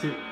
two.